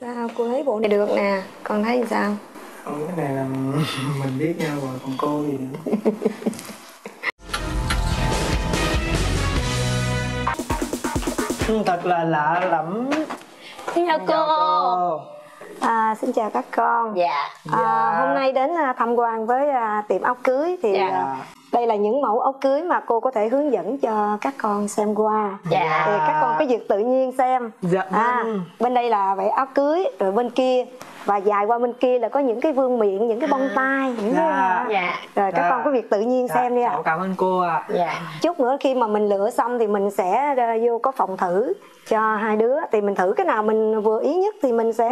sao cô thấy bộ này được nè? Con thấy sao? Không cái này là mình biết nhau rồi còn cô gì nữa? Thật là lạ lẫm. Xin chào cô. À, xin chào các con Dạ. à, hôm nay đến à, tham quan với à, tiệm áo cưới thì Dạ. à, đây là những mẫu áo cưới mà cô có thể hướng dẫn cho các con xem qua Dạ. thì các con cứ việc tự nhiên xem Dạ à, vâng. bên đây là vậy áo cưới rồi bên kia và dài qua bên kia là có những cái vương miệng những cái bông tai những Dạ. à, Dạ. rồi các Dạ. con cứ việc tự nhiên xem đi ạ cảm ơn cô ạ Dạ. chút nữa khi mà mình lựa xong thì mình sẽ vô có phòng thử cho hai đứa thì mình thử cái nào mình vừa ý nhất thì mình sẽ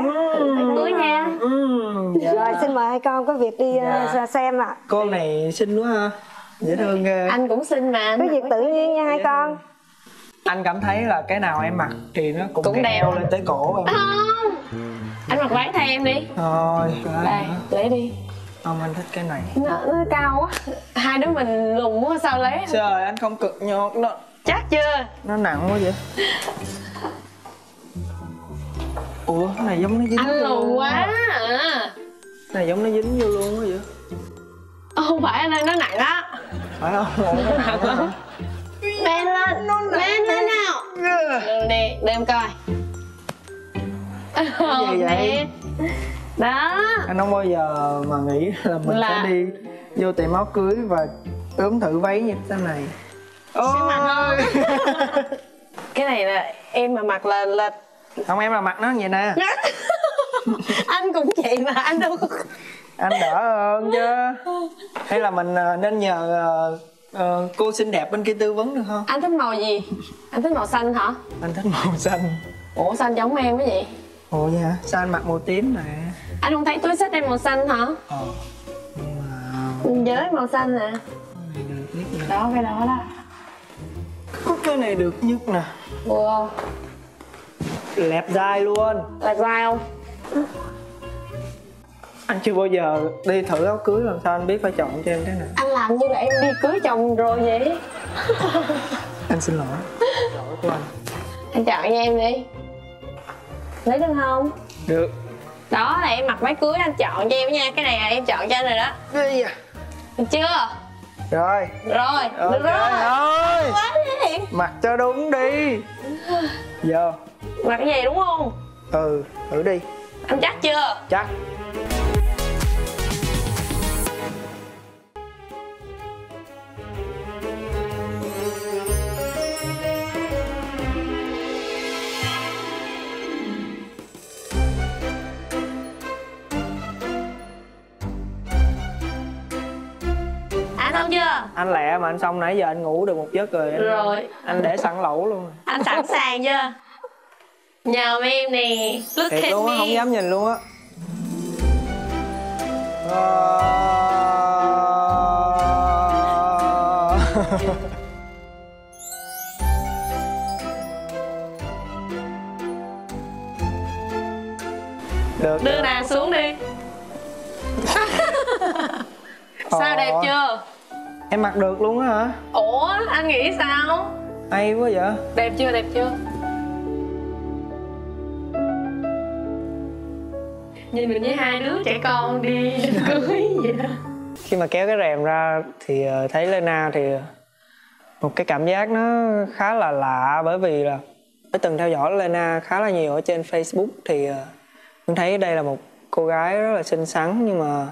Cưới nha. Ừm, dạ. rồi xin mời hai con có việc đi ờ, Dạ. ra xem ạ Cô này xinh quá ha Dễ thương ghê Anh cũng xinh mà. anh mặc việc tự nhiên nha hai con Anh cảm thấy là cái nào em mặc thì nó cũng, Cũng đeo đẹp. lên tới cổ vậy Không. Anh mặc váy thay em đi. Thôi Đây, lấy đi. Không anh thích cái này Nó, nó cao quá. Hai đứa mình lùn quá sao lấy? Trời anh không cực nhột nó Chắc chưa? Nó nặng quá vậy Ủa cái này giống nó dính Anh lùn quá. À. Cái này giống nó dính vô luôn quá vậy Không phải anh ơi, nó nặng á. Phải không? Men lên. Men lên nào. Đường đi, để em coi. Ờ, gì vậy? Đó. Anh không bao giờ mà nghĩ là mình Là- sẽ đi vô tiệm áo cưới và ướm thử váy như thế này Sẽ mặc Ôi! Cái này là em mà mặc là là Không em là mặc nó vậy nè. Anh cũng vậy mà anh đâu có Anh đỡ hơn chứ. Hay là mình ờ, nên nhờ ờ, cô xinh đẹp bên kia tư vấn được không? anh thích màu gì? Anh thích màu xanh hả? Anh thích màu xanh. Ủa xanh giống em cái gì Ồ vậy hả? Sao anh mặc màu tím nè? Anh không thấy túi sách em màu xanh hả? Ờ. Nhưng mà giới màu xanh nè. Đó cái đó đó Có cái này được nhất nè. Mua không Lẹp dai luôn. Là dai không? Anh chưa bao giờ đi thử áo cưới làm sao anh biết phải chọn cho em cái nào? Anh làm như là em đi cưới chồng rồi vậy. Anh xin lỗi. Lỗi của anh. Anh chọn cho em đi. Lấy được không? Được. Đó là em mặc váy cưới anh chọn cho em nha. Cái này là em chọn cho anh rồi đó. Đi à. được chưa Rồi. Rồi. Ok được rồi. đi. Mặc cho đúng đi. Giờ mặc cái gì đúng không? Ừ thử đi. Anh chắc chưa? Chắc Anh lẹ mà anh xong nãy giờ anh ngủ được một giấc rồi. Anh, Rồi. Anh để sẵn lẩu luôn. Anh sẵn sàng chưa? Nhờ em nè. Look Thiệt luôn á không dám nhìn luôn á. Được. Đưa nè xuống đi. Sao đẹp chưa em mặc được luôn á hả? Ủa anh nghĩ sao? Hay quá vậy. Đẹp chưa đẹp chưa? Nhìn mình với hai đứa trẻ con đi. Cưới vậy đó. Khi mà kéo cái rèm ra thì ờ, thấy Lena thì một cái cảm giác nó khá là lạ bởi vì là đã từng theo dõi Lena khá là nhiều ở trên Facebook thì ờ, Ngân thấy đây là một cô gái rất là xinh xắn nhưng mà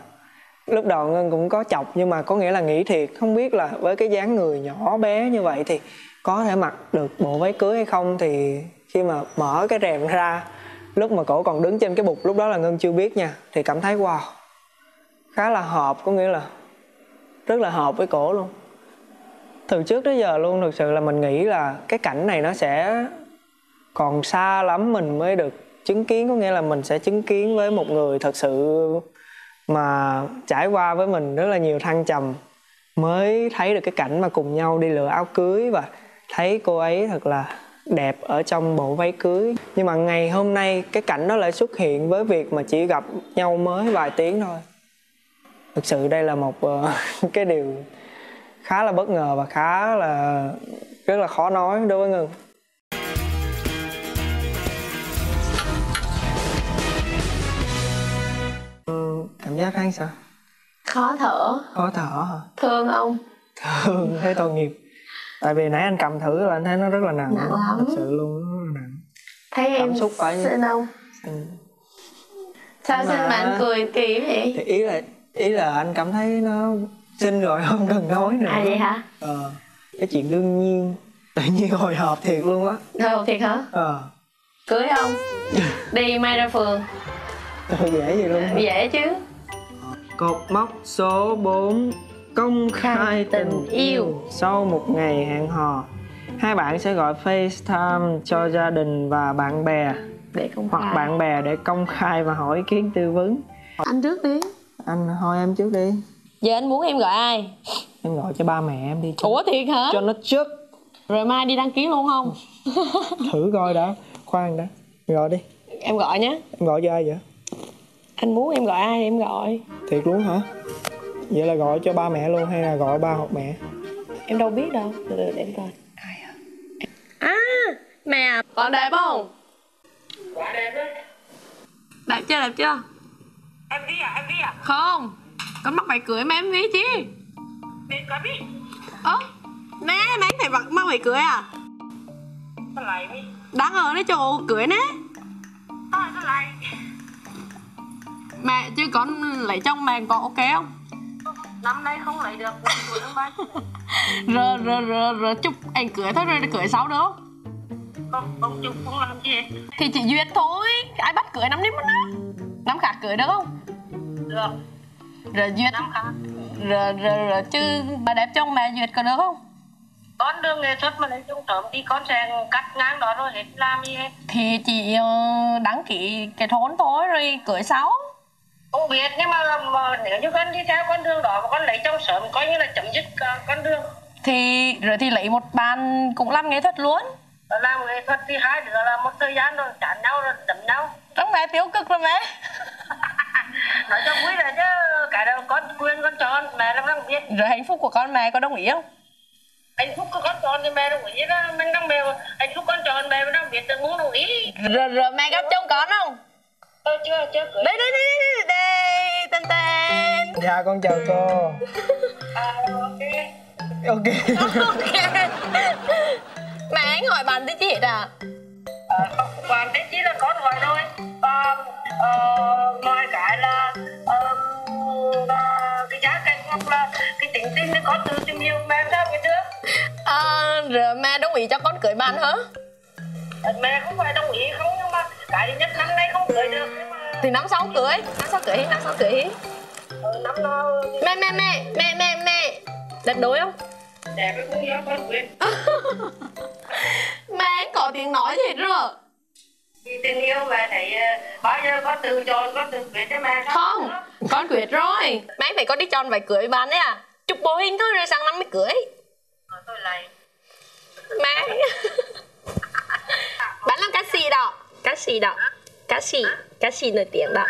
lúc đầu Ngân cũng có chọc nhưng mà có nghĩa là nghĩ thiệt. Không biết là với cái dáng người nhỏ bé như vậy thì có thể mặc được bộ váy cưới hay không thì khi mà mở cái rèm ra, lúc mà cổ còn đứng trên cái bục, lúc đó là Ngân chưa biết nha, thì cảm thấy wow, khá là hợp, có nghĩa là rất là hợp với cổ luôn. Từ trước tới giờ luôn, thực sự là mình nghĩ là cái cảnh này nó sẽ còn xa lắm, mình mới được chứng kiến, có nghĩa là mình sẽ chứng kiến với một người thật sự mà trải qua với mình rất là nhiều thăng trầm mới thấy được cái cảnh mà cùng nhau đi lựa áo cưới và thấy cô ấy thật là đẹp ở trong bộ váy cưới. Nhưng mà ngày hôm nay cái cảnh đó lại xuất hiện với việc mà chỉ gặp nhau mới vài tiếng thôi. Thực sự đây là một uh, cái điều khá là bất ngờ và khá là rất là khó nói đối với ngân. Cảm giác thấy sao? Khó thở. Khó thở hả? Thương không? Thương thấy tội nghiệp. Tại vì nãy anh cầm thử rồi anh thấy nó rất là nặng. Nặng lắm. Thật sự luôn nó rất là nặng. Thấy em cảm xúc phải xinh không? ừ. sao Mà- xinh mà anh cười kỳ vậy? thì ý là ý là anh cảm thấy nó xinh rồi không cần nói nữa. À vậy hả? Ờ cái chuyện đương nhiên tự nhiên hồi hộp thiệt luôn á. Thôi thiệt hả? Ờ. Cưới không? Đi mai ra phường Trời, dễ gì luôn. Dễ chứ. Cột mốc số 4 công khai tình yêu. Sau một ngày hẹn hò hai bạn sẽ gọi FaceTime cho gia đình và bạn bè. Để công hoặc khai. bạn bè để công khai và hỏi ý kiến tư vấn. Anh trước đi. Anh hỏi em trước đi. Giờ anh muốn em gọi ai? Em gọi cho ba mẹ em đi cho, ủa thiệt hả? cho nó trước. Rồi mai đi đăng ký luôn không? Thử coi đã khoan đã. Gọi đi. Em gọi nhé. Em gọi cho ai vậy anh muốn em gọi ai thì em gọi. Thiệt luôn hả? Vậy là gọi cho ba mẹ luôn hay là gọi ba hoặc mẹ? Em đâu biết đâu. Từ từ để em coi. Ai à à mẹ con đẹp không? Đẹp chưa đẹp chưa? Em đi à em đi à? Không. Con mắc váy cưới mà em nghĩ chi biết có biết. Ơ nè mà anh phải mặc mắc váy cưới à? Lại đi đang ở cái chỗ cưới nè. Thôi nó lại mẹ chứ con lấy chồng mẹ có ok không? Năm nay không lấy được tuổi ba rồi rồi rồi rồi chụp ảnh cưới thôi rồi cưới sau được không? Con con chụp không làm gì. Thì chỉ duyệt thôi ai bắt cưới năm đi mất đó năm khác cưới được không? Được. Rồi duyệt. Năm khác. Rồi, rồi, rồi chứ bà đẹp chồng mẹ duyệt có được không? Con đường nghệ thuật mà lấy chung trộm thì con sẽ cắt ngang đó rồi hết làm gì hết. Thì chỉ ờ, đăng ký kết hôn thôi rồi cưới sau không biết nhưng mà, mà nếu như con đi theo con đường đó mà con lấy chồng sớm coi như là chấm dứt uh, con đường. Thì rồi thì lấy một bạn cũng làm nghệ thuật luôn. Rồi làm nghệ thuật thì hai đứa là một thời gian rồi chán nhau rồi đấm nhau. Trong mẹ tiêu cực rồi mẹ. Nói cho vui là chứ cái đó con quyền con chọn mẹ làm đang biết rồi hạnh phúc của con mẹ có đồng ý không? Hạnh phúc của con chọn thì mẹ đồng ý đó mình đang bèo hạnh phúc con chọn mẹ đang biết được muốn đồng ý. Rồi rồi mẹ gặp chồng con không Tôi chưa chưa cưới. Đây đây đây đây đây tên tên. Dạ con chào cô. À, ok. Ok. Mẹ anh hỏi bạn đi chị hết à? À, còn đấy chỉ là con hỏi thôi. Và uh, mọi cái là uh, là cái giá cảnh hoặc là cái tính tin thì con tự tìm hiểu mẹ sao biết được à, rồi mẹ đồng ý cho con cưới bạn hả? À, mẹ không phải đồng ý không nhưng mà cái thứ nhất năm nay không cưới được mà thì năm sau cưới. Năm sau cưới năm sau cưới ờ, năm nào mẹ mẹ mẹ mẹ mẹ mẹ. Đẹp đối không? Đẹp cũng do con quyết mẹ có tiếng nói gì rồi vì tình yêu mẹ thấy ờ, bao giờ con tự chọn con tự quyết cho mẹ sao không con quyết rồi. Mẹ anh phải con đi chọn váy cưới bạn đấy à. Chụp bộ hình thôi rồi sang năm mới cưới. Tôi lại. Mẹ bạn làm ca sĩ đó ca sĩ đó. Ca sĩ ca sĩ nổi tiếng đó.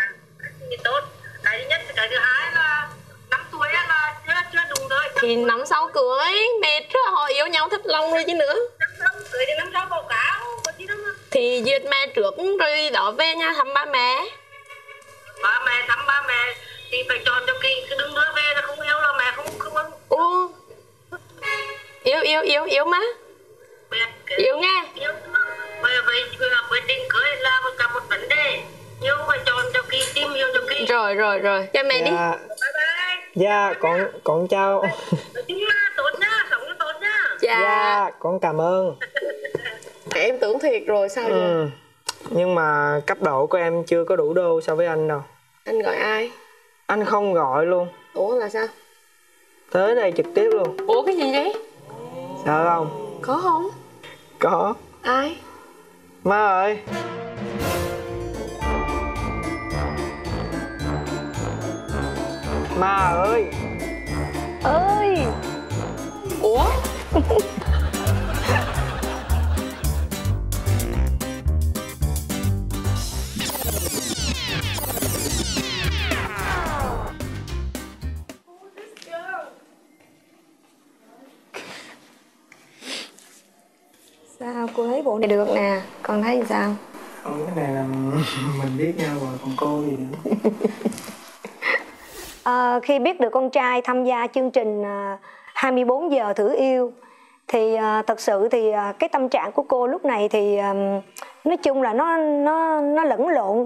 Thì tốt. Cái thứ nhất cái thứ hai là năm tuổi là chưa chưa đủ rồi. Thì năm sau cưới mệt rồi họ yêu nhau thật lòng rồi chứ nữa. Năm sau cưới thì năm sau báo cáo thì duyệt mẹ trước rồi đó về nhà thăm ba mẹ. Ba mẹ thăm ba mẹ thì phải chọn cho kỹ cứ đừng đưa về là không yêu là mẹ không không không ô yêu yêu yêu yêu má yêu nghe. yêu vậy quyết định cưới là một cả một vấn đề. Yêu phải chọn cho kỹ tìm hiểu cho kỹ rồi rồi rồi. Cho mẹ đi. Dạ. Bye bye. Dạ con con chào. Nói chung là tốt nhá sống tốt nhá dạ. Dạ con cảm ơn. Em tưởng thiệt rồi sao giờ ừ. nhưng mà cấp độ của em chưa có đủ đô so với anh đâu. Anh gọi ai? Anh không gọi luôn. Ủa là sao? Tới đây trực tiếp luôn. Ủa cái gì vậy? Sợ không? Có không? Có. Ai Ma ơi. Ma ơi. Ơi. Ủa? Sao cô thấy bộ này được nè? Con thấy sao? Không cái này là mình biết nhau rồi còn cô gì nữa. À, khi biết được con trai tham gia chương trình à, 24 giờ thử yêu thì à, thật sự thì à, cái tâm trạng của cô lúc này thì à, nói chung là nó nó nó lẫn lộn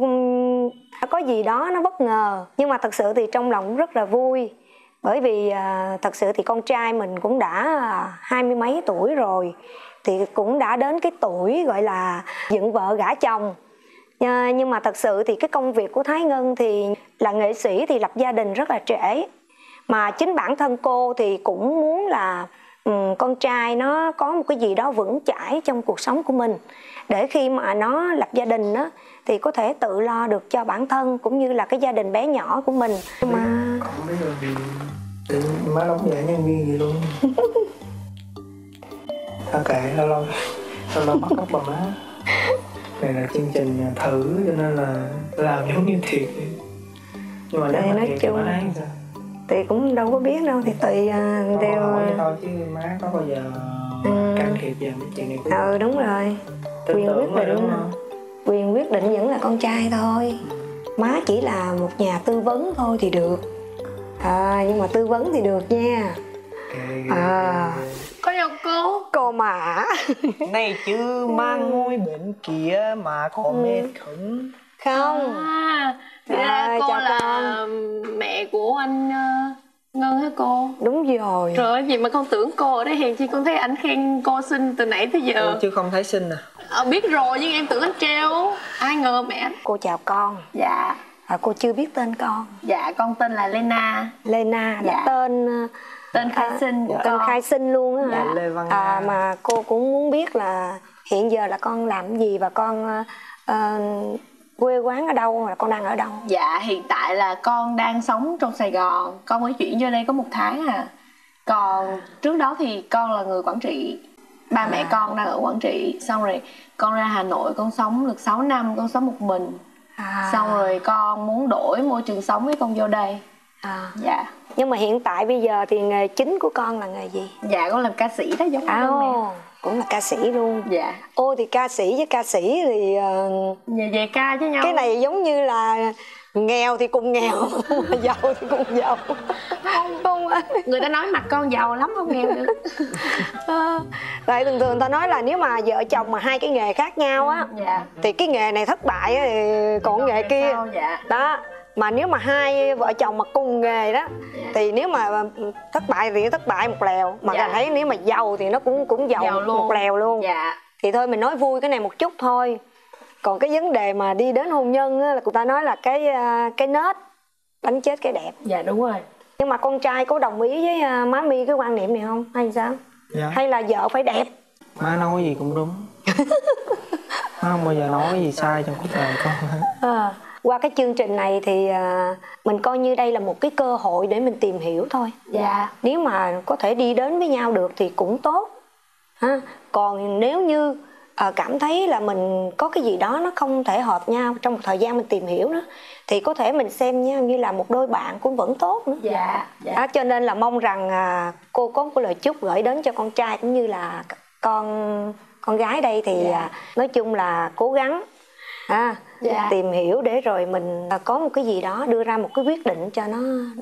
có gì đó nó bất ngờ. Nhưng mà thật sự thì trong lòng rất là vui bởi vì à, thật sự thì con trai mình cũng đã hai mươi mấy tuổi rồi thì cũng đã đến cái tuổi gọi là dựng vợ gả chồng. À, nhưng mà thật sự thì cái công việc của Thái Ngân thì là nghệ sĩ thì lập gia đình rất là trễ. Mà chính bản thân cô thì cũng muốn là um, con trai nó có một cái gì đó vững chãi trong cuộc sống của mình. Để khi mà nó lập gia đình á thì có thể tự lo được cho bản thân cũng như là cái gia đình bé nhỏ của mình. Mà má đóng giả nhân viên gì luôn thôi kệ lâu lâu lâu lâu bắt cóc bà má. Này là chương trình thử cho nên là làm giống như thiệt. Nhưng mà nếu mà nói thiệt chung- má thì cũng đâu có biết đâu thì tùy à, Thôi theo hỏi thôi chứ má có bao giờ Ừ. can thiệp vào mấy chuyện này cũng ừ đúng rồi. Quyền quyết định đúng không? quyền quyết định vẫn là con trai thôi. Má chỉ là một nhà tư vấn thôi thì được. À, nhưng mà tư vấn thì được nha À. có nhau cô? Cô mà. Này chứ mang ngôi bệnh kia mà có mệt không? Không. À thì ra Rồi, cô chào là con. mẹ của anh ờ, ngân hả cô? Đúng rồi. Trời ơi gì mà con tưởng cô ở đây hèn chi con thấy anh khen cô xinh từ nãy tới giờ. Ừ, chứ không thấy xinh à. Ờ, biết rồi nhưng em tưởng anh treo. Ai ngờ mẹ cô chào con. Dạ. À, cô chưa biết tên con. Dạ con tên là Lena. Lena là Dạ. tên ờ, tên khai à, sinh của tên con. Khai sinh luôn á hả? Dạ, Lê Văn à, mà cô cũng muốn biết là hiện giờ là con làm gì và con ờ, quê quán ở đâu và con đang ở đâu? Dạ hiện tại là con đang sống trong Sài Gòn. Con mới chuyển vô đây có một tháng à. Còn trước đó thì con là người Quảng Trị. Ba mẹ con đang ở Quảng Trị. Xong rồi con ra Hà Nội con sống được 6 năm Con sống một mình. À, Xong rồi con muốn đổi môi trường sống với con vô đây à. Dạ. Nhưng mà hiện tại bây giờ thì nghề chính của con là nghề gì? Dạ con làm ca sĩ đó giống à, như mẹ ô, cũng là ca sĩ luôn. Dạ. Ô thì ca sĩ với ca sĩ thì ờ, Về về ca với nhau. cái này giống như là nghèo thì cùng nghèo mà giàu thì cùng giàu. Không không. Người ta nói mặt con giàu lắm không nghèo được. Ờ, tại thường thường ta nói là nếu mà vợ chồng mà hai cái nghề khác nhau á Dạ. thì cái nghề này thất bại á, thì còn nghề kia? Dạ. Đó mà nếu mà hai vợ chồng mà cùng nghề đó Dạ. thì nếu mà thất bại thì thất bại một lèo. Mà Dạ. cảm thấy nếu mà giàu thì nó cũng cũng giàu, Giàu luôn. một lèo luôn. Dạ. Thì thôi mình nói vui cái này một chút thôi. Còn cái vấn đề mà đi đến hôn nhân á, là người ta nói là cái à, cái nết đánh chết cái đẹp. Dạ đúng rồi. Nhưng mà con trai có đồng ý với à, má mi cái quan niệm này không? Hay sao? Dạ. Hay là vợ phải đẹp? Má nói gì cũng đúng. Má không bao giờ nói gì sai trong cuộc đời con. Hết À, qua cái chương trình này thì à, mình coi như đây là một cái cơ hội để mình tìm hiểu thôi. Dạ. Nếu mà có thể đi đến với nhau được thì cũng tốt ha. Còn nếu như à, cảm thấy là mình có cái gì đó nó không thể hợp nhau trong một thời gian mình tìm hiểu đó thì có thể mình xem nhau như là một đôi bạn cũng vẫn tốt nữa. Dạ Dạ. Đó, cho nên là mong rằng à, cô có một cái lời chúc gửi đến cho con trai cũng như là con con gái đây thì Dạ. à, nói chung là cố gắng à, Dạ. tìm hiểu để rồi mình à, có một cái gì đó đưa ra một cái quyết định cho nó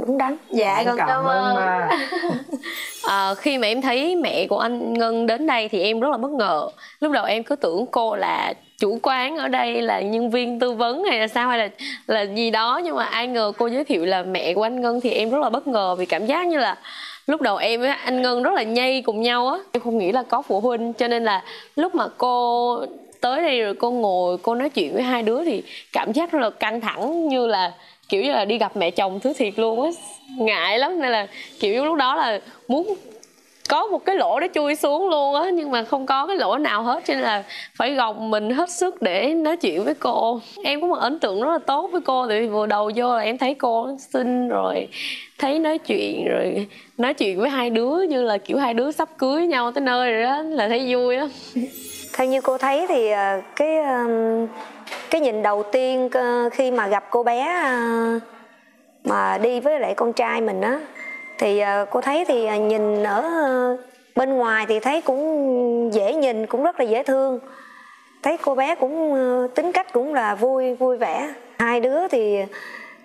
đúng đắn. Dạ con cảm cảm ơn ma Ờ, khi mà em thấy mẹ của anh Ngân đến đây thì em rất là bất ngờ. Lúc đầu em cứ tưởng cô là chủ quán ở đây là nhân viên tư vấn hay là sao hay là là gì đó nhưng mà ai ngờ cô giới thiệu là mẹ của anh Ngân thì em rất là bất ngờ vì cảm giác như là lúc đầu em với anh Ngân rất là nhây cùng nhau á. Em không nghĩ là có phụ huynh cho nên là lúc mà cô tới đây rồi cô ngồi, cô nói chuyện với hai đứa thì cảm giác rất là căng thẳng, như là, kiểu như là đi gặp mẹ chồng thứ thiệt luôn á. Ngại lắm, nên là, kiểu như lúc đó là muốn có một cái lỗ để chui xuống luôn á, nhưng mà không có cái lỗ nào hết, cho nên là phải gồng mình hết sức để nói chuyện với cô. Em có một ấn tượng rất là tốt với cô, tại vì vừa đầu vô là em thấy cô xinh rồi, thấy nói chuyện rồi, nói chuyện với hai đứa, như là kiểu hai đứa sắp cưới nhau tới nơi rồi đó, là thấy vui á theo như cô thấy thì ờ, cái ờ, cái nhìn đầu tiên ờ, khi mà gặp cô bé mà đi với lại con trai mình á thì cô thấy thì nhìn ở bên ngoài thì thấy cũng dễ nhìn cũng rất là dễ thương. Thấy cô bé cũng tính cách cũng là vui vui vẻ. Hai đứa thì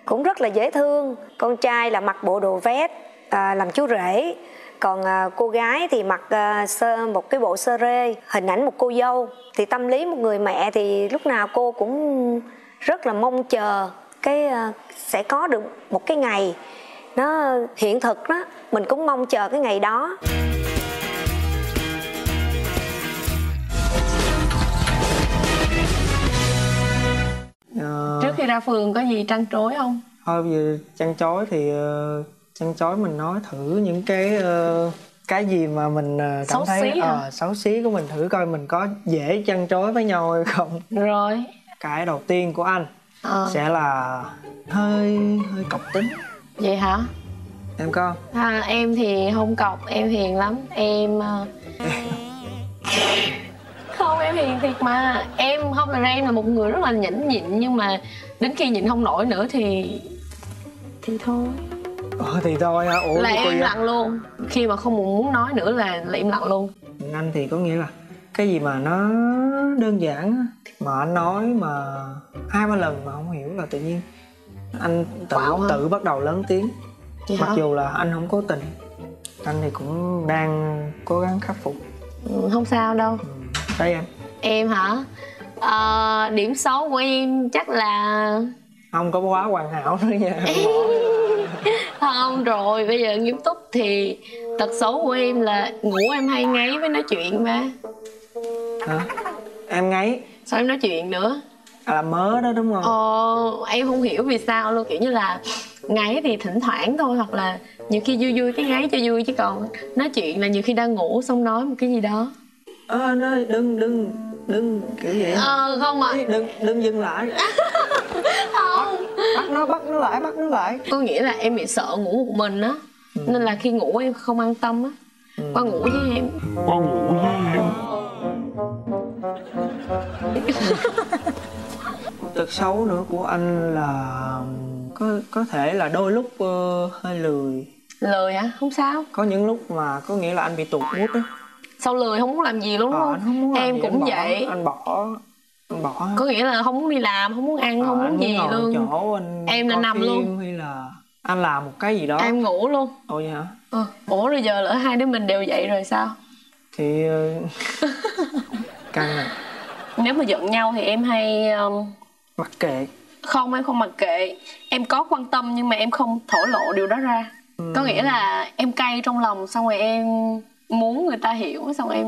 cũng rất là dễ thương. Con trai là mặc bộ đồ vest à, làm chú rể còn à, cô gái thì mặc à, sơ, một cái bộ sơ rê hình ảnh một cô dâu. Thì tâm lý một người mẹ thì lúc nào cô cũng rất là mong chờ cái à, sẽ có được một cái ngày nó hiện thực đó. Mình cũng mong chờ cái ngày đó. Ờ, trước khi ra phường có gì trăn trối không? Thôi bây giờ chăn chối thì uh, chăn chối mình nói thử những cái ờ, cái gì mà mình ờ, cảm Xấu thấy xí ờ, xấu xí của mình thử coi mình có dễ chăn chối với nhau hay không. Rồi. Cái đầu tiên của anh Ờ, sẽ là hơi hơi cọc tính. Vậy hả? Em có à, em thì không cọc em hiền lắm. Em không em hiền thiệt mà. Em không là em là một người rất là nhẫn nhịn nhưng mà đến khi nhịn không nổi nữa thì thì thôi ờ, thì thôi hả ủa là em lặng luôn. Khi mà không muốn nói nữa là, là im lặng luôn. Anh thì có nghĩa là cái gì mà nó đơn giản mà anh nói mà hai ba lần mà không hiểu là tự nhiên anh tự hả? tự bắt đầu lớn tiếng. Vậy mặc hả? dù là anh không cố tình anh thì cũng đang cố gắng khắc phục. Ừ, không sao đâu. Ừ. đấy em em hả? Ờ, điểm xấu của em chắc là không có quá hoàn hảo nữa nha không? Rồi bây giờ nghiêm túc thì tật xấu của em là ngủ em hay ngáy với nói chuyện mà. Hả? em ngáy. Sao em nói chuyện nữa? À, là mớ đó đúng không? Ờ em không hiểu vì sao luôn. Kiểu như là ngáy thì thỉnh thoảng thôi hoặc là nhiều khi vui vui cái ngáy cho vui chứ còn nói chuyện là nhiều khi đang ngủ xong nói một cái gì đó. Ờ nó đừng đừng đừng kiểu vậy. Ờ không ạ. Đừng đừng dừng lại. Không. Bắt nó bắt nó lại bắt nó lại. Có nghĩa là em bị sợ ngủ một mình á. Nên là khi ngủ em không an tâm á. Qua ngủ với em. Tật xấu nữa của anh là có có thể là đôi lúc ờ, hơi lười. Lười hả? Không sao. Có những lúc mà có nghĩa là anh bị tụt mút á sau lười không muốn làm gì luôn đúng ờ, không? em gì, cũng anh bỏ, vậy. anh bỏ anh bỏ. Có nghĩa là không muốn đi làm không muốn ăn Ờ, không muốn gì luôn. chỗ anh Em là nằm luôn. hay là anh làm một cái gì đó. Em ngủ luôn. Ồ vậy hả? Ờ. ủa rồi giờ lỡ hai đứa mình đều vậy rồi sao? Thì ờ, căng này nếu mà giận nhau thì em hay um, mặc kệ. không em không mặc kệ. Em có quan tâm nhưng mà em không thổ lộ điều đó ra. Có nghĩa là em cay trong lòng xong rồi em muốn người ta hiểu xong em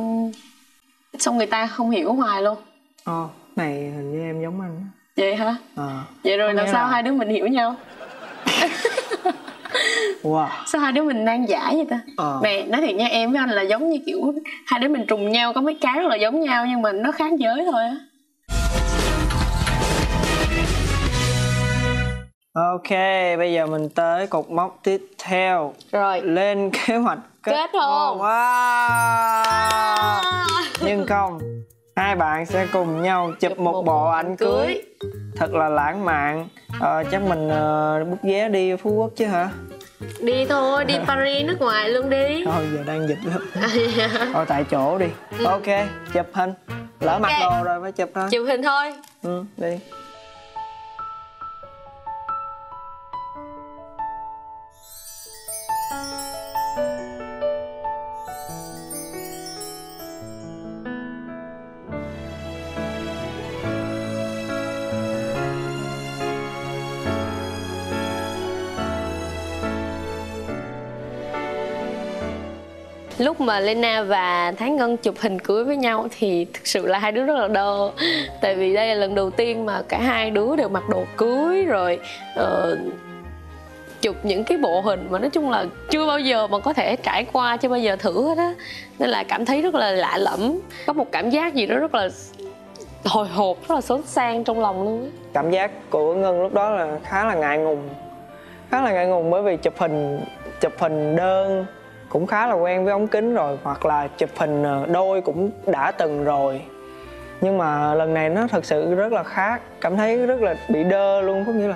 xong người ta không hiểu hoài luôn. Ồ, này hình như em giống anh á. vậy hả? Ờ. vậy rồi làm sao là- hai đứa mình hiểu nhau? Wow sao hai đứa mình nan giải vậy ta? Ờ. nè nói thiệt nha em với anh là giống như kiểu hai đứa mình trùng nhau có mấy cái rất là giống nhau nhưng mà nó khác giới thôi á. Ok bây giờ mình tới cột mốc tiếp theo. Rồi. Lên kế hoạch Kết hôn. wow. Nhưng không hai bạn sẽ cùng nhau chụp, Chụp một, một bộ ảnh cưới. cưới. thật là lãng mạn. Ờ, chắc mình uh, bút vé đi phú quốc chứ hả? Đi thôi đi paris nước ngoài luôn đi. Thôi giờ đang dịch lắm. Thôi tại chỗ đi. Ok chụp hình. Lỡ mặc Ok. đồ rồi phải chụp thôi. Chụp hình thôi. Ừ, đi lúc mà Lena và Thái Ngân chụp hình cưới với nhau thì thực sự là hai đứa rất là đơ. Tại vì đây là lần đầu tiên mà cả hai đứa đều mặc đồ cưới rồi uh, chụp những cái bộ hình mà nói chung là chưa bao giờ mà có thể trải qua chưa bao giờ thử hết á. Nên là cảm thấy rất là lạ lẫm có một cảm giác gì đó rất là hồi hộp rất là xốn sang trong lòng luôn á. Cảm giác của ngân lúc đó là khá là ngại ngùng khá là ngại ngùng bởi vì chụp hình chụp hình đơn cũng khá là quen với ống kính rồi, hoặc là chụp hình ờ, đôi cũng đã từng rồi. Nhưng mà lần này nó thật sự rất là khác, cảm thấy rất là bị đơ luôn, có nghĩa là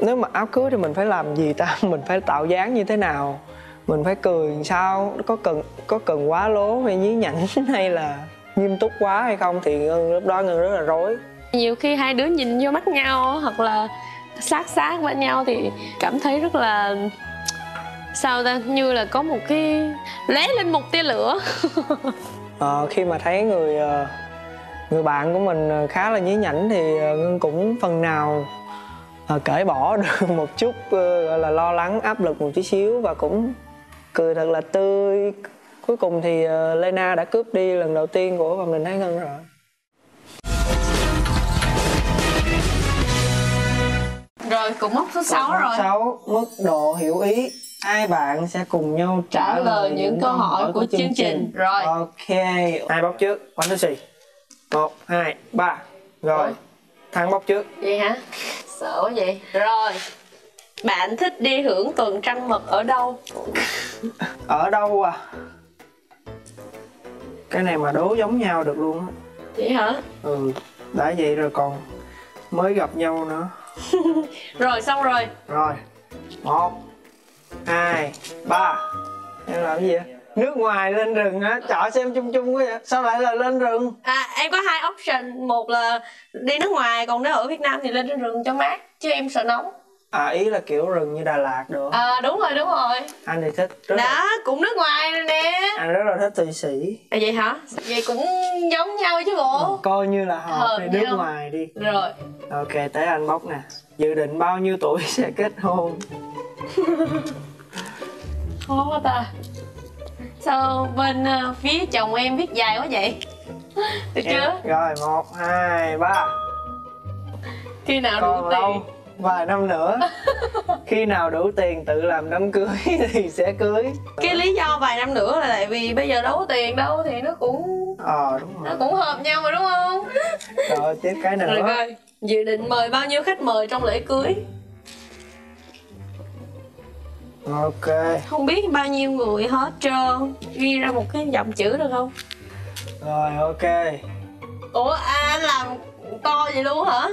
nếu mà áo cưới thì mình phải làm gì ta? Mình phải tạo dáng như thế nào? Mình phải cười sao? Có cần có cần quá lố hay nhí nhảnh hay là nghiêm túc quá hay không? Thì ngân, lúc đó ngân rất là rối. Nhiều khi hai đứa nhìn vô mắt nhau, hoặc là sát sát với nhau thì cảm thấy rất là sao ta? Như là có một cái lóe lên một tia lửa. Ờ, khi mà thấy người ờ, người bạn của mình ờ, khá là nhí nhảnh thì ngân cũng phần nào ờ, cởi bỏ được một chút gọi là lo lắng áp lực một chút xíu và cũng cười thật là tươi. Cuối cùng thì Lena đã cướp đi lần đầu tiên của Phạm Đình Thái Ngân rồi. Rồi cũng mốc thứ sáu rồi. 6 mức độ hiểu ý hai bạn sẽ cùng nhau trả, trả lời những câu hỏi của chương trình. rồi. Ok. Ai bóc trước? One two three. Một hai ba. Rồi. Rồi. thắng bóc trước. Vậy hả? Sợ quá vậy. Rồi. Bạn thích đi hưởng tuần trăng mật ở đâu? Ở đâu à? Cái này mà đố giống nhau được luôn á. Vậy hả? Ừ đã vậy rồi còn mới gặp nhau nữa. Rồi xong rồi. Rồi. Một hai ba. Em làm cái gì vậy? Nước ngoài lên rừng á chọn xem chung chung quá vậy. Sao lại là lên rừng? À em có hai option. Một là đi nước ngoài còn nếu ở việt nam thì lên trên rừng cho mát chứ em sợ nóng. À ý là kiểu rừng như đà lạt được à đúng rồi đúng rồi. Anh thì thích rất là, đó cũng nước ngoài rồi nè. Anh rất là thích thụy sĩ. À vậy hả? Vậy cũng giống nhau chứ bộ. Coi như là hợp đi nước ngoài đi. Rồi. Ok tới anh bóc nè. Dự định bao nhiêu tuổi sẽ kết hôn khó quá ta. Sao bên ờ, phía chồng em viết dài quá vậy? Được chưa? Rồi một hai ba. Khi nào đủ lâu tiền? vài năm nữa. Khi nào đủ tiền tự làm đám cưới thì sẽ cưới. Cái lý do vài năm nữa là tại vì bây giờ đâu có tiền đâu thì nó cũng ờ đúng nó rồi cũng hợp nhau rồi đúng không? Rồi tiếp cái rồi nữa. coi dự định mời bao nhiêu khách mời trong lễ cưới ok. Không biết bao nhiêu người hết trơn. Ghi ra một cái dòng chữ được không? Rồi ok. Ủa à, anh làm to vậy luôn hả?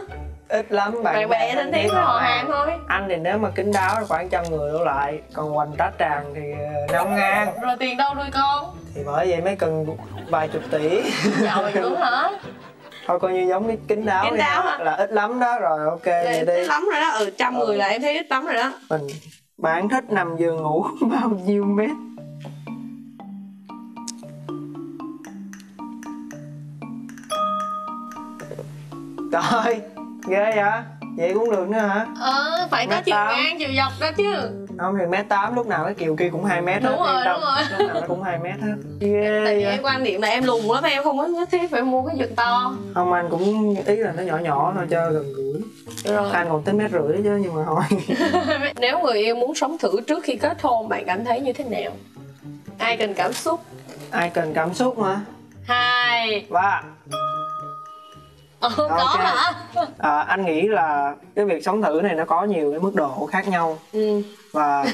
Ít lắm bạn bạn bè thân thiết với họ hàng thôi. Anh thì nếu mà kín đáo là khoảng trăm người đổ lại. Còn hoành tá tràng thì ờ, năm ngàn. Rồi tiền đâu nuôi con? Thì bởi vậy mới cần vài chục tỷ. Vậy nữa hả? Thôi coi như giống cái kín đáo Kín đi đáo hả? là ít lắm đó. Rồi ok vậy ít đi. lắm rồi đó. Ừ trăm người là em thấy ít lắm rồi đó. Mình bạn thích nằm giường ngủ bao nhiêu mét Trời, ghê vậy? Vậy cũng được nữa hả? ờ phải có chiều ngang chiều dọc đó chứ Không thì mét 8 lúc nào cái kiều kia cũng 2 mét hết. Đúng rồi, yên tâm. đúng rồi. Lúc nào nó cũng 2 mét hết. Ghê tại vì em quan niệm là em lùn lắm em không có nhất thiết phải mua cái giường to. Không anh cũng ý là nó nhỏ nhỏ thôi cho gần gũi. Rồi. Anh còn tính mét rưỡi chứ nhưng mà thôi. Nếu người yêu muốn sống thử trước khi kết hôn bạn cảm thấy như thế nào? Ai cần cảm xúc? Ai cần cảm xúc mà hai. Ba ờ, có Ok. hả? À, Anh nghĩ là cái việc sống thử này nó có nhiều cái mức độ khác nhau. Ừ. Và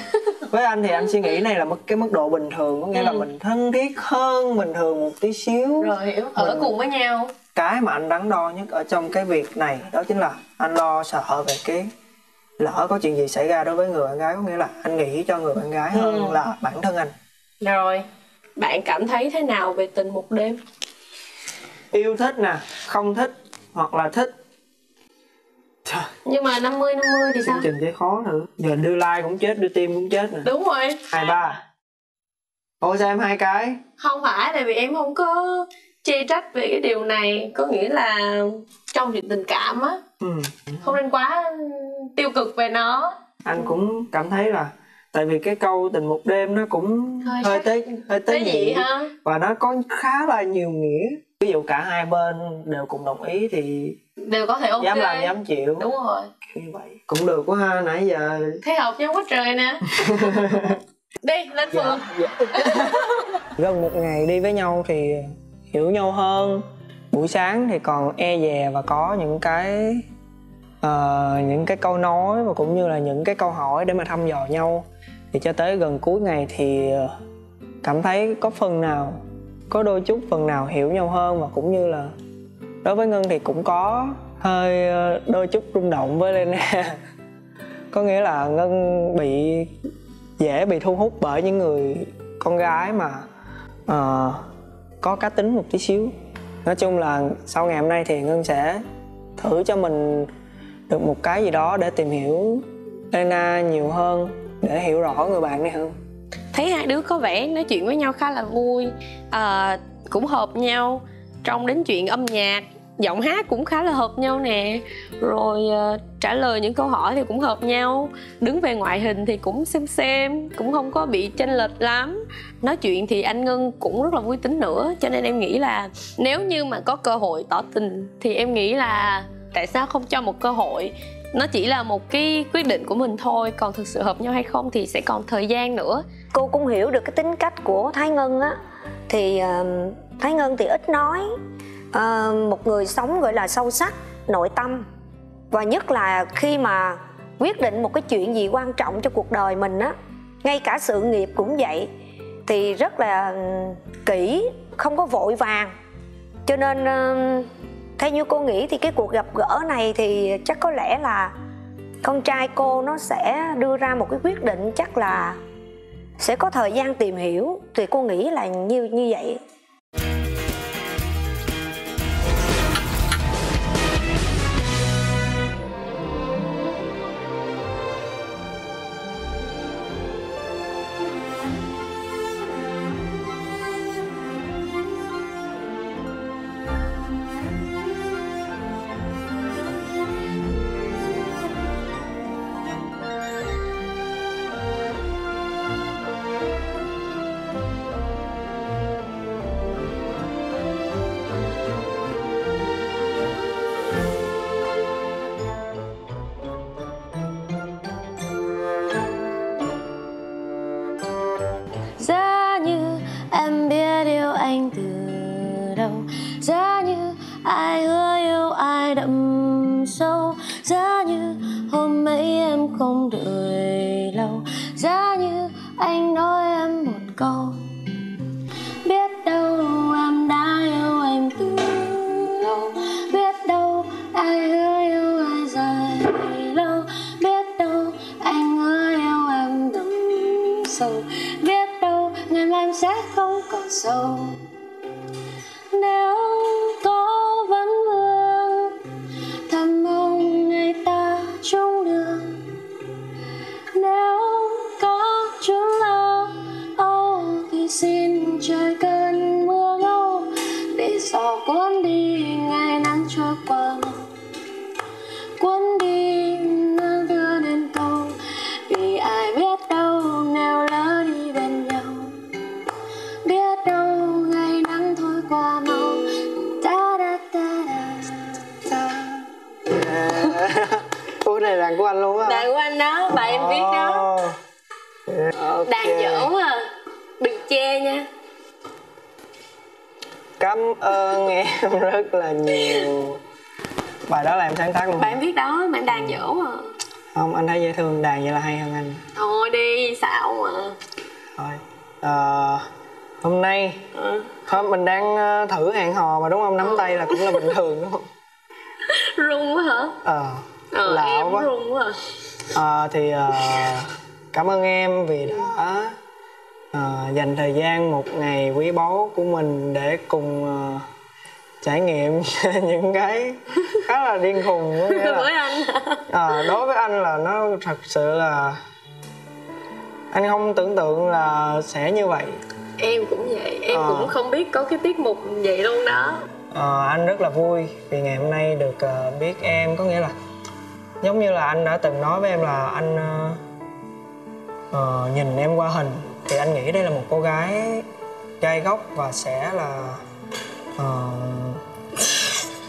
với anh thì anh suy nghĩ này là mức cái mức độ bình thường có nghĩa là Ừ. mình thân thiết hơn bình thường một tí xíu. Rồi hiểu. Ở Mình- cùng với nhau. Cái mà anh đắn đo nhất ở trong cái việc này đó chính là anh lo sợ về cái lỡ có chuyện gì xảy ra đối với người bạn gái có nghĩa là anh nghĩ cho người bạn gái hơn Ừ. là bản thân anh. Rồi bạn cảm thấy thế nào về tình một đêm? Yêu thích nè không thích hoặc là thích. Trời, nhưng mà 50 50 thì sao? chương trình thấy khó nữa. Giờ đưa like cũng chết đưa tim cũng chết nè. Đúng rồi. Hai ba. Ôi sao em hai cái? Không phải tại vì em không có chê trách về cái điều này. Có nghĩa là trong chuyện tình cảm á ừ. không nên quá tiêu cực về nó. Anh cũng cảm thấy là tại vì cái câu tình một đêm nó cũng Hơi hơi tới hơi tới nhị ha và nó có khá là nhiều nghĩa ví dụ cả hai bên đều cùng đồng ý thì đều có thể ok. Dám làm dám chịu. Đúng rồi. Kiểu như vậy cũng được quá ha nãy giờ thế hợp nhau quá trời nè. Đi lên phường. dạ. gần một ngày đi với nhau thì hiểu nhau hơn. Buổi sáng thì còn e dè và có những cái ờ, những cái câu nói và cũng như là những cái câu hỏi để mà thăm dò nhau. Thì cho tới gần cuối ngày thì cảm thấy có phần nào có đôi chút phần nào hiểu nhau hơn và cũng như là đối với ngân thì cũng có hơi ờ, đôi chút rung động với lena. Có nghĩa là ngân bị dễ bị thu hút bởi những người con gái mà uh, có cá tính một tí xíu. Nói chung là sau ngày hôm nay thì ngân sẽ thử cho mình được một cái gì đó để tìm hiểu Lena nhiều hơn để hiểu rõ người bạn này hơn thấy hai đứa có vẻ nói chuyện với nhau khá là vui à, cũng hợp nhau. Trong đến chuyện âm nhạc giọng hát cũng khá là hợp nhau nè. Rồi uh, trả lời những câu hỏi thì cũng hợp nhau. Đứng về ngoại hình thì cũng xem xem cũng không có bị chênh lệch lắm. Nói chuyện thì anh ngân cũng rất là vui tính nữa cho nên em nghĩ là nếu như mà có cơ hội tỏ tình thì em nghĩ là tại sao không cho một cơ hội? Nó chỉ là một cái quyết định của mình thôi còn thực sự hợp nhau hay không thì sẽ còn thời gian nữa. Cô cũng hiểu được cái tính cách của thái ngân á. Thì uh, thái ngân thì ít nói. Uh, một người sống gọi là sâu sắc nội tâm. Và nhất là khi mà quyết định một cái chuyện gì quan trọng cho cuộc đời mình á. Ngay cả sự nghiệp cũng vậy. Thì rất là ừ, kỹ không có vội vàng. Cho nên uh, theo như cô nghĩ thì cái cuộc gặp gỡ này thì chắc có lẽ là con trai cô nó sẽ đưa ra một cái quyết định chắc là sẽ có thời gian tìm hiểu. Thì cô nghĩ là như như vậy. nên em sẽ không còn sầu nếu 走。rất là nhiều. Bài đó là em sáng tác luôn. Bạn viết đó bạn đàn dở à không anh thấy dễ thương đàn vậy là hay hơn anh. Thôi đi xạo mà. Thôi à, hôm nay ừ. hôm mình đang ờ, thử hẹn hò mà đúng không? Nắm ừ. tay là cũng là bình thường đúng không? Run quá hả? Ờ ờ lạ em quá. run quá à, thì uh, cảm ơn em vì đã uh, dành thời gian một ngày quý báu của mình để cùng uh, trải nghiệm những cái khá là điên khùng với là, anh à, đối với anh là nó thật sự là anh không tưởng tượng là sẽ như vậy. Em cũng vậy em à. cũng không biết có cái tiết mục vậy luôn đó. À, anh rất là vui vì ngày hôm nay được uh, biết em có nghĩa là giống như là anh đã từng nói với em là anh uh, uh, nhìn em qua hình thì anh nghĩ đây là một cô gái gai góc và sẽ là uh,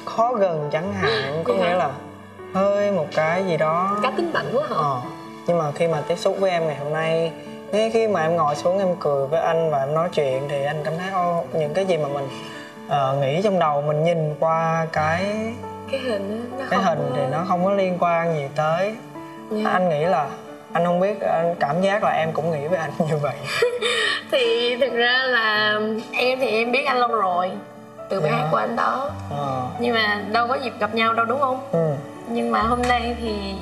khó gần chẳng hạn có nghĩa là hơi một cái gì đó cá tính mạnh quá hả ờ. nhưng mà khi mà tiếp xúc với em ngày hôm nay ngay khi mà em ngồi xuống em cười với anh và em nói chuyện thì anh cảm thấy ô những cái gì mà mình uh, nghĩ trong đầu mình nhìn qua cái cái hình đó, cái hình có... thì nó không có liên quan gì tới yeah. Dạ. anh nghĩ là anh không biết anh cảm giác là em cũng nghĩ với anh như vậy. Thì thực ra là em thì em biết anh lâu rồi từ bài yeah. hát của anh đó. À. nhưng mà đâu có dịp gặp nhau đâu đúng không? Ừ. nhưng mà hôm nay thì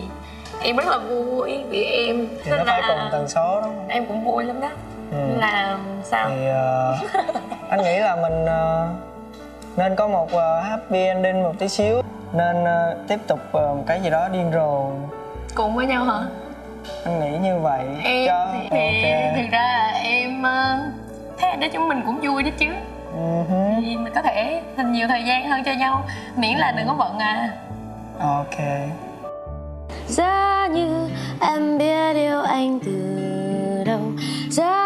em rất là vui vì em thì nó phải cùng tần số đó. em cũng vui lắm đó. Ừ. là sao? Thì uh, anh nghĩ là mình uh, nên có một uh, happy ending một tí xíu. Nên uh, tiếp tục uh, một cái gì đó điên rồ. Cùng với nhau hả anh nghĩ như vậy em cho thì, thì, okay. thì ra là em uh, thấy đó chúng mình cũng vui đó chứ uh-huh. thì mình có thể dành nhiều thời gian hơn cho nhau miễn là đừng có bận à ok giá như em biết yêu anh từ đâu giá